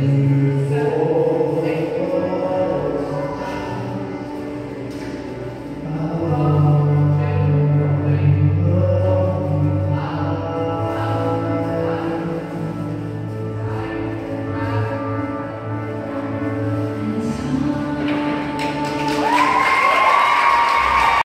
Amen.